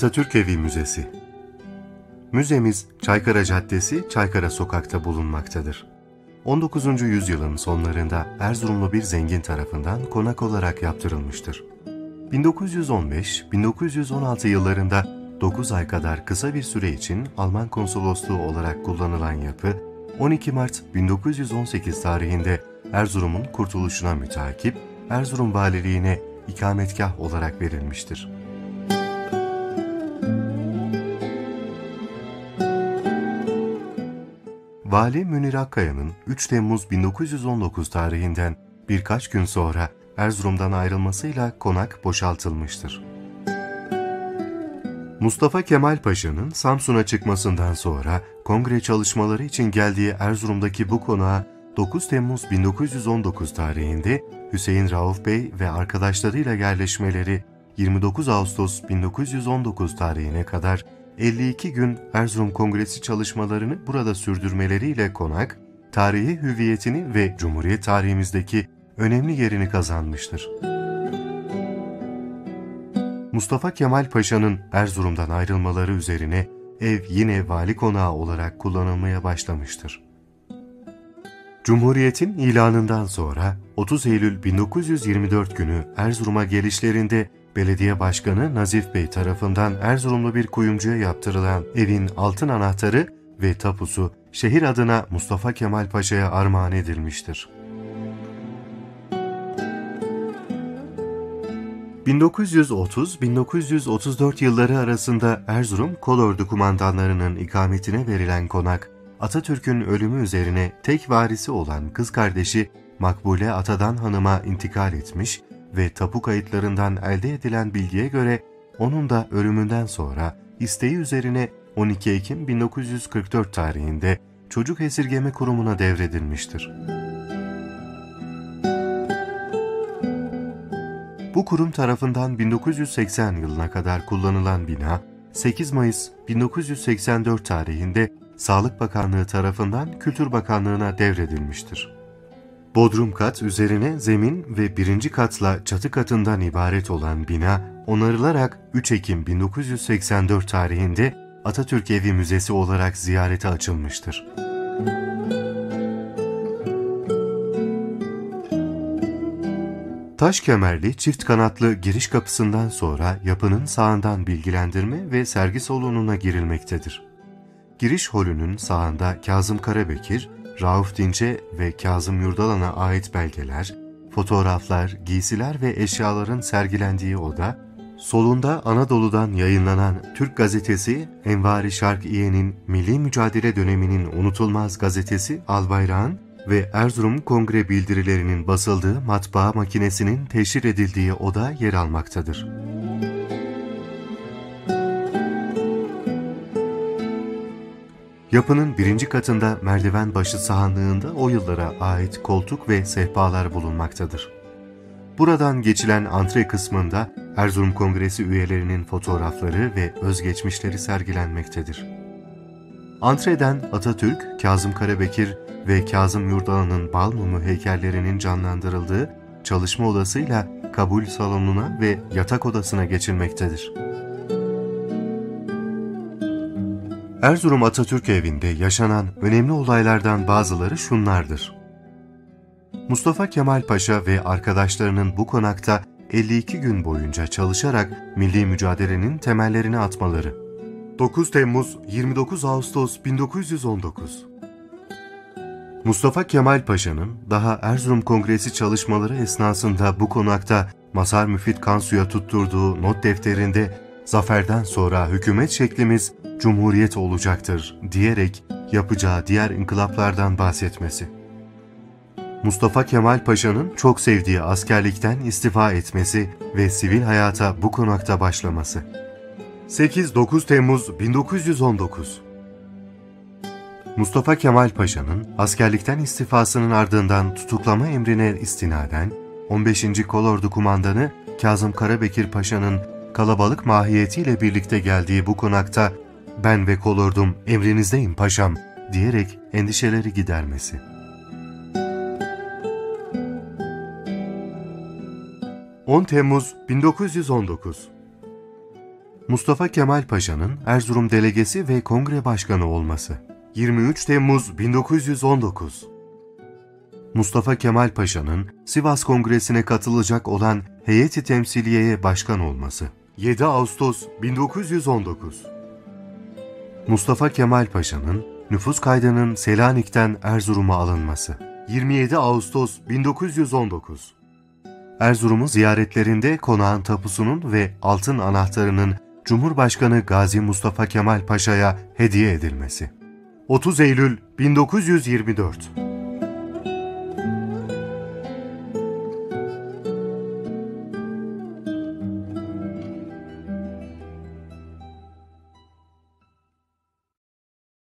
Atatürk Evi Müzesi Müzemiz Çaykara Caddesi, Çaykara Sokak'ta bulunmaktadır. 19. yüzyılın sonlarında Erzurumlu bir zengin tarafından konak olarak yaptırılmıştır. 1915-1916 yıllarında 9 ay kadar kısa bir süre için Alman konsolosluğu olarak kullanılan yapı, 12 Mart 1918 tarihinde Erzurum'un kurtuluşuna mütakip Erzurum Valiliğine ikametgah olarak verilmiştir. Vali Münir Akkaya'nın 3 Temmuz 1919 tarihinden birkaç gün sonra Erzurum'dan ayrılmasıyla konak boşaltılmıştır. Mustafa Kemal Paşa'nın Samsun'a çıkmasından sonra kongre çalışmaları için geldiği Erzurum'daki bu konağa 9 Temmuz 1919 tarihinde Hüseyin Rauf Bey ve arkadaşlarıyla yerleşmeleri 29 Ağustos 1919 tarihine kadar 52 gün Erzurum Kongresi çalışmalarını burada sürdürmeleriyle konak, tarihi hüviyetini ve Cumhuriyet tarihimizdeki önemli yerini kazanmıştır. Mustafa Kemal Paşa'nın Erzurum'dan ayrılmaları üzerine ev yine vali konağı olarak kullanılmaya başlamıştır. Cumhuriyet'in ilanından sonra 30 Eylül 1924 günü Erzurum'a gelişlerinde belediye başkanı Nazif Bey tarafından Erzurumlu bir kuyumcuya yaptırılan evin altın anahtarı ve tapusu şehir adına Mustafa Kemal Paşa'ya armağan edilmiştir. 1930-1934 yılları arasında Erzurum Kolordu kumandanlarının ikametine verilen konak, Atatürk'ün ölümü üzerine tek varisi olan kız kardeşi Makbule Atadan Hanım'a intikal etmiş ve tapu kayıtlarından elde edilen bilgiye göre onun da ölümünden sonra isteği üzerine 12 Ekim 1944 tarihinde Çocuk Esirgeme Kurumu'na devredilmiştir. Bu kurum tarafından 1980 yılına kadar kullanılan bina, 8 Mayıs 1984 tarihinde Sağlık Bakanlığı tarafından Kültür Bakanlığı'na devredilmiştir. Bodrum kat üzerine zemin ve birinci katla çatı katından ibaret olan bina onarılarak 3 Ekim 1984 tarihinde Atatürk Evi Müzesi olarak ziyarete açılmıştır. Taş kemerli çift kanatlı giriş kapısından sonra yapının sağından bilgilendirme ve sergi salonuna girilmektedir. Giriş holünün sağında Kazım Karabekir, Rauf Dinç'e ve Kazım Yurdalan'a ait belgeler, fotoğraflar, giysiler ve eşyaların sergilendiği oda, solunda Anadolu'dan yayınlanan Türk gazetesi Envari Şarkiye'nin Milli Mücadele döneminin unutulmaz gazetesi Albayrağ'ın ve Erzurum Kongre bildirilerinin basıldığı matbaa makinesinin teşhir edildiği oda yer almaktadır. Yapının birinci katında merdiven başı sahanlığında o yıllara ait koltuk ve sehpalar bulunmaktadır. Buradan geçilen antre kısmında Erzurum Kongresi üyelerinin fotoğrafları ve özgeçmişleri sergilenmektedir. Antreden Atatürk, Kazım Karabekir ve Kazım Yurdalan'ın bal mumu heykellerinin canlandırıldığı çalışma odasıyla kabul salonuna ve yatak odasına geçilmektedir. Erzurum Atatürk evinde yaşanan önemli olaylardan bazıları şunlardır. Mustafa Kemal Paşa ve arkadaşlarının bu konakta 52 gün boyunca çalışarak milli mücadelenin temellerini atmaları. 9 Temmuz 29 Ağustos 1919 Mustafa Kemal Paşa'nın daha Erzurum Kongresi çalışmaları esnasında bu konakta Masar Müfit Kansu'ya tutturduğu not defterinde zaferden sonra hükümet şeklimiz cumhuriyet olacaktır diyerek yapacağı diğer inkılaplardan bahsetmesi. Mustafa Kemal Paşa'nın çok sevdiği askerlikten istifa etmesi ve sivil hayata bu konakta başlaması. 8-9 Temmuz 1919 Mustafa Kemal Paşa'nın askerlikten istifasının ardından tutuklama emrine istinaden 15. Kolordu Kumandanı Kazım Karabekir Paşa'nın kalabalık mahiyetiyle birlikte geldiği bu konakta ben ve kolordum emrinizdeyim paşam diyerek endişeleri gidermesi. ...10 Temmuz 1919 Mustafa Kemal Paşa'nın Erzurum delegesi ve kongre başkanı olması. 23 Temmuz 1919 Mustafa Kemal Paşa'nın Sivas Kongresi'ne katılacak olan heyeti temsiliyeye başkan olması. 7 Ağustos 1919 Mustafa Kemal Paşa'nın nüfus kaydının Selanik'ten Erzurum'a alınması. 27 Ağustos 1919 Erzurum'u ziyaretlerinde konağın tapusunun ve altın anahtarının Cumhurbaşkanı Gazi Mustafa Kemal Paşa'ya hediye edilmesi. 30 Eylül 1924